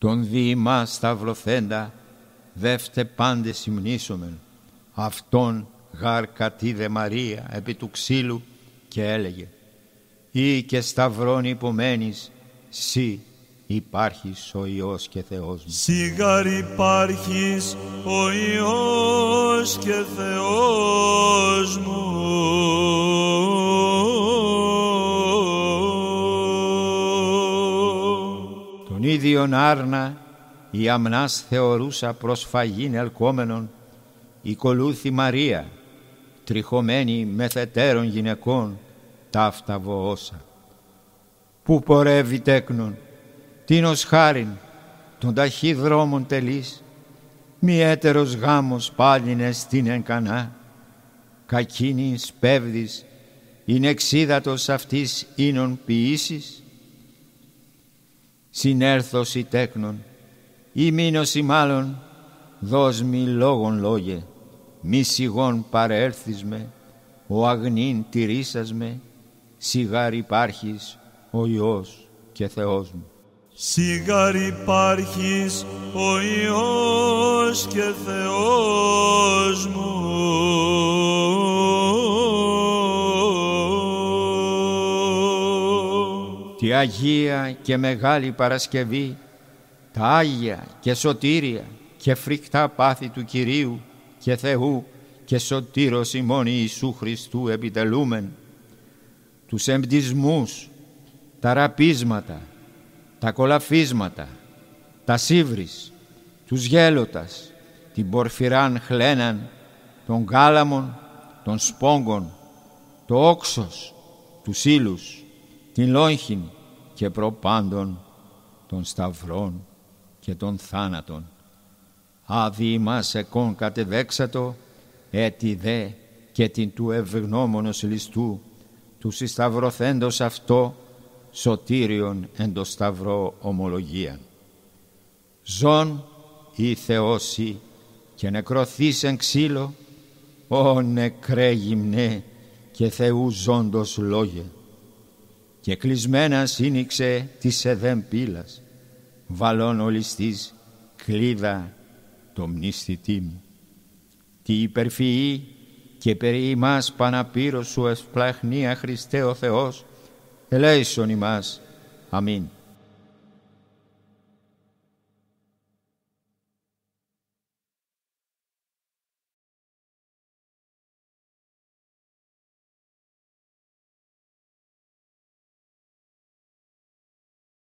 Τον διημά σταυρωθέντα, δεύτε πάντε υμνήσομεν, αυτόν γαρ κατήδε Μαρία επί του ξύλου και έλεγε «Ή και σταυρών υπομένεις, σύ υπάρχεις ο Υιός και Θεός μου». Σιγάρ υπάρχεις ο Υιός και Θεός μου. Τον ίδιον άρνα η αμνάς θεωρούσα προσφαγήν ελκόμενον η κολούθη Μαρία τριχωμένη μεθετέρων γυναικών ταύτα βοώσα. Πού πορεύει τέκνον, τίνος χάριν, των ταχύ δρόμων τελής, μη έτερος γάμος πάλινε στην ενκανά, κακίνης σπέβδης, είναι εξίδατος αυτής ίνων ποιήσεις. Συνέρθωση τέκνον, ή μήνωση μάλλον, δώσ' μη λόγων λόγε, μη σιγών παρέλθεις με, ο αγνήν τηρήσας με, σιγάρ υπάρχεις ο Υιός και Θεός μου. Σιγάρ υπάρχεις ο Υιός και Θεός Τη Αγία και Μεγάλη Παρασκευή, τα Άγια και Σωτήρια και φρικτά πάθη του Κυρίου και Θεού και σωτήρος ημών Ιησού Χριστού επιτελούμεν, τους εμπτισμούς, τα ραπίσματα, τα κολαφίσματα, τα σύβρις, τους γέλωτας, την πορφυράν χλέναν, των γάλαμων, των σπόγκων, το όξος, τους ήλους, την λόγχην και προπάντων των σταυρών και των θάνατων. Άδει μας εκόν κατεδέξατο, έτι δε και την του ευγνώμονος ληστού, του συσταυρωθέντος αυτό, σωτήριον εν το σταυρό ομολογία. Ζών ή Θεώσι και νεκρωθείς εν ξύλο, ω νεκρέ γυμνέ και Θεού ζώντος λόγε. Και κλεισμένας σύνηξε της εδέμ πύλας, βαλών ολιστής κλίδα το μνηστητή μου. Τι υπερφυή και περί ημάς παναπύρος σου ευπλαχνία Χριστέ ο Θεός, ελέησον ημάς. Αμήν.